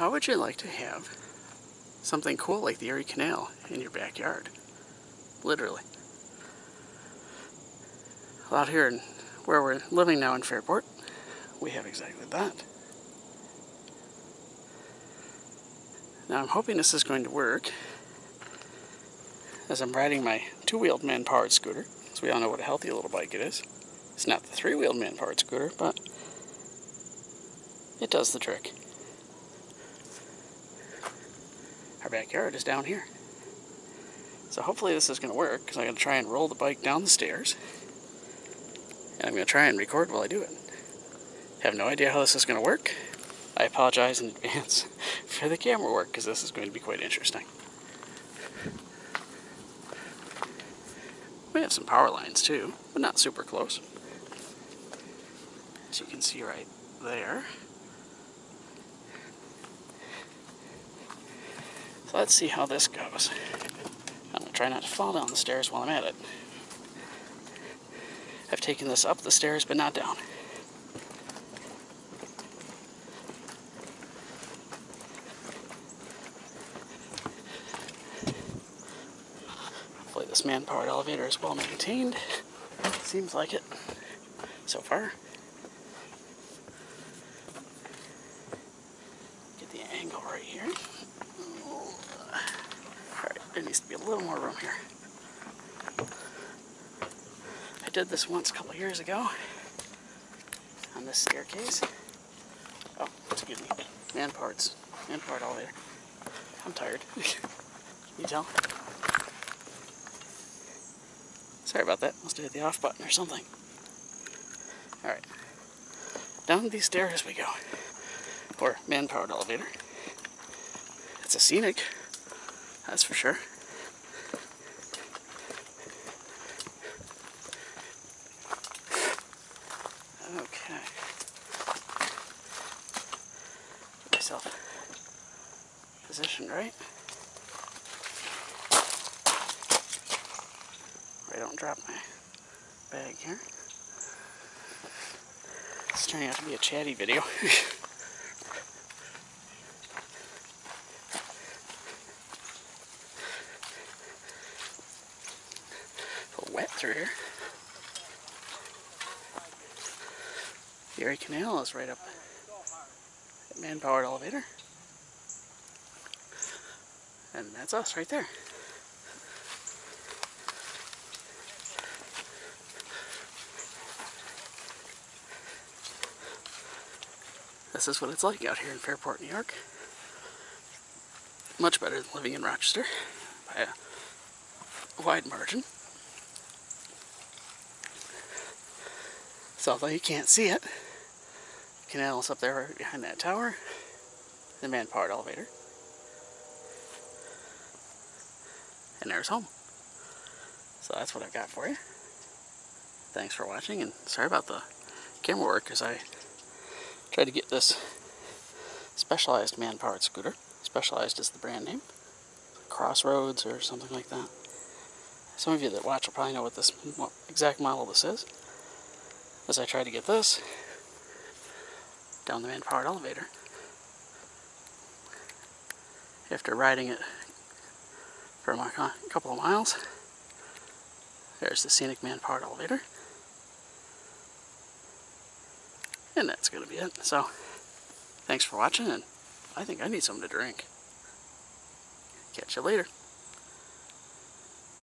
How would you like to have something cool like the Erie Canal in your backyard? Literally. Well, out here in, where we're living now in Fairport, we have exactly that. Now I'm hoping this is going to work as I'm riding my two-wheeled man-powered scooter, so we all know what a healthy little bike it is. It's not the three-wheeled man-powered scooter, but it does the trick. Our backyard is down here. So hopefully this is going to work, because I'm going to try and roll the bike down the stairs. And I'm going to try and record while I do it. Have no idea how this is going to work. I apologize in advance for the camera work, because this is going to be quite interesting. We have some power lines too, but not super close. As you can see right there. So let's see how this goes. I'm going to try not to fall down the stairs while I'm at it. I've taken this up the stairs, but not down. Hopefully this man-powered elevator is well maintained. Seems like it so far. Get the angle right here. There needs to be a little more room here. I did this once a couple years ago on this staircase. Oh, excuse me. Man parts. Man part elevator. I'm tired. Can you tell? Sorry about that. Must have hit the off button or something. Alright. Down these stairs we go. Or man-powered elevator. It's a scenic, that's for sure. Okay. Get myself positioned right. I don't drop my bag here. It's turning out to be a chatty video. wet through here. The Erie Canal is right up at man-powered elevator. And that's us right there. This is what it's like out here in Fairport, New York. Much better than living in Rochester by a wide margin. So although you can't see it, canal is up there behind that tower, the man-powered elevator. And there's home. So that's what I've got for you. Thanks for watching, and sorry about the camera work, because I tried to get this specialized man-powered scooter. Specialized is the brand name. Crossroads or something like that. Some of you that watch will probably know what this what exact model this is. As I tried to get this down the man-powered elevator. After riding it for a couple of miles, there's the scenic man-powered elevator. And that's going to be it. So, thanks for watching, and I think I need something to drink. Catch you later.